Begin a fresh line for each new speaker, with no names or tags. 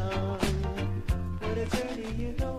What a journey you know.